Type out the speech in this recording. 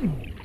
Hmm.